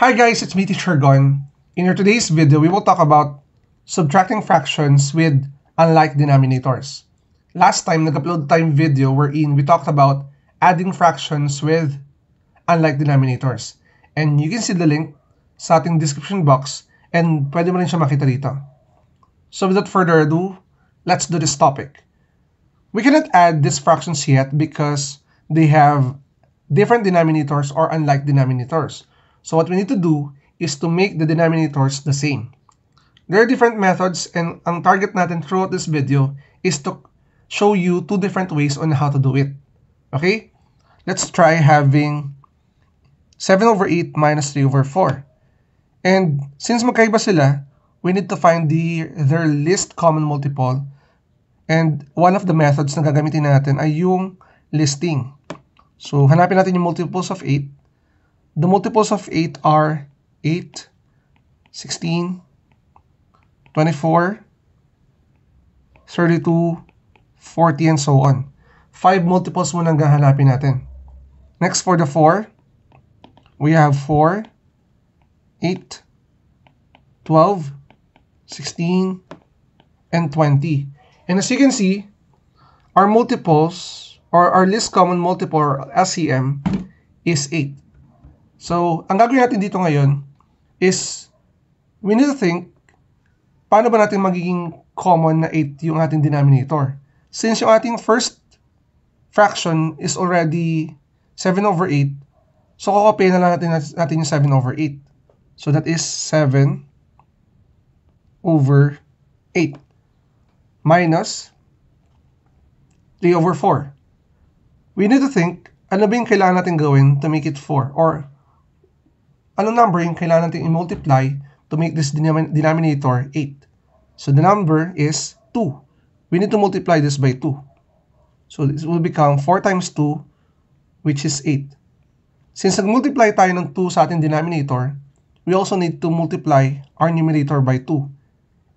Hi guys, it's me Teacher Gon. In our today's video, we will talk about subtracting fractions with unlike denominators. Last time, nag-upload time video wherein we talked about adding fractions with unlike denominators. And you can see the link sa ating description box and pwede mo rin siya makita dito. So without further ado, let's do this topic. We cannot add these fractions yet because they have different denominators or unlike denominators. So what we need to do is to make the denominators the same. There are different methods and ang target natin throughout this video is to show you two different ways on how to do it. Okay? Let's try having 7 over 8 minus 3 over 4. And since magkaiba sila, we need to find the their least common multiple. And one of the methods na gagamitin natin ay yung listing. So, hanapin natin yung multiples of 8. The multiples of 8 are 8, 16, 24, 32, 40, and so on. 5 multiples muna ang hahanapin natin. Next, for the 4, we have 4, 8, 12, 16, and 20. And as you can see, our multiples, or our least common multiple, or LCM, is 8. So, ang gagawin natin dito ngayon is, we need to think, paano ba natin magiging common na 8 yung ating denominator? Since yung ating first fraction is already 7 over 8, so kakopya na lang natin, natin yung 7 over 8. So, that is 7 over 8 minus 3 over 4. We need to think, ano ba yung kailangan natin gawin to make it 4? Or, anong number yung kailangan natin i-multiply to make this denominator 8? So, the number is 2. We need to multiply this by 2. So, this will become 4 times 2, which is 8. Since nag-multiply tayo ng 2 sa ating denominator, we also need to multiply our numerator by 2.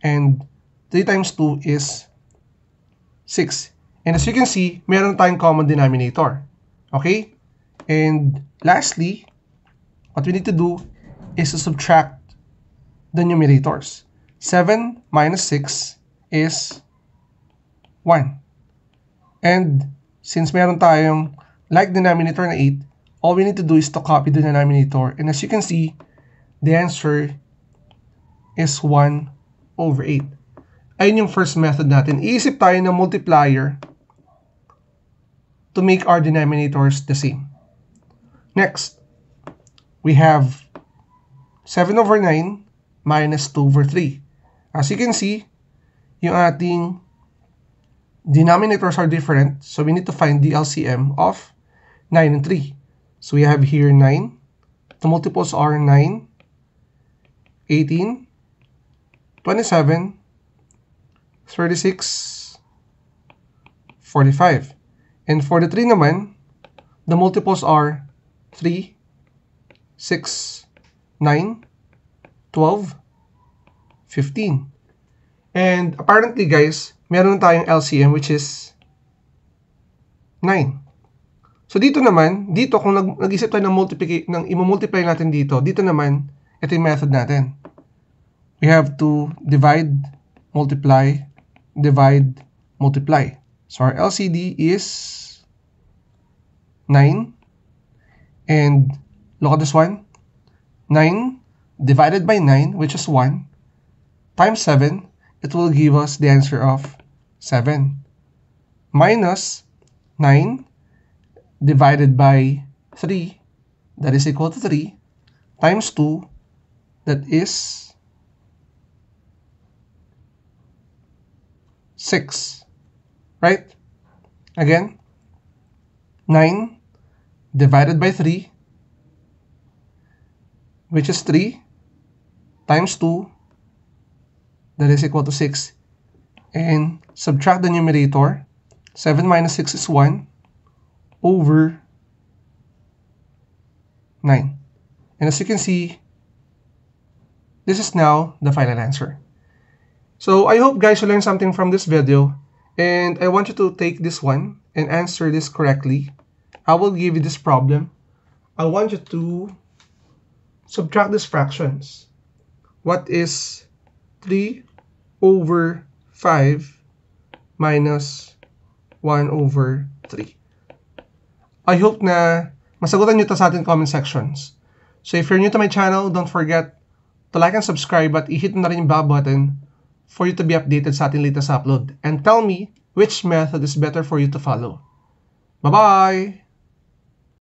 And 3 times 2 is 6. And as you can see, meron tayong common denominator. Okay? And lastly, what we need to do is to subtract the numerators. 7 minus 6 is 1. And since meron tayong like denominator na 8, all we need to do is to copy the denominator. And as you can see, the answer is 1 over 8. Ayun yung first method natin. Iisip tayo ng multiplier to make our denominators the same. Next, we have 7 over 9 minus 2 over 3. As you can see, yung ating denominators are different, so we need to find the LCM of 9 and 3. So we have here 9. The multiples are 9, 18, 27, 36, 45. And for the 3 naman, the multiples are 3, 6, 9, 12, 15. And apparently guys, meron tayong LCM which is 9. So dito naman, dito kung nag- nag-isip tayo ng, multiply, ng i-multiply natin dito, dito naman, ito yung method natin we have to divide, multiply, divide, multiply. So our LCD is 9. And look at this one. 9 divided by 9, which is 1, times 7, it will give us the answer of 7. Minus 9 divided by 3, that is equal to 3, times 2, that is 6. Right? Again, 9 divided by 3, which is 3, times 2, that is equal to 6. And subtract the numerator. 7 minus 6 is 1 over 9. And as you can see, this is now the final answer. So I hope guys you learned something from this video and I want you to take this one and answer this correctly. I will give you this problem. I want you to subtract these fractions. What is 3 over 5 minus 1 over 3? I hope na masagutan nyo to sa ating comment sections. So if you're new to my channel, don't forget to like and subscribe at i-hit na rin yung bell button for you to be updated sa ating latest upload. And tell me which method is better for you to follow. Bye-bye!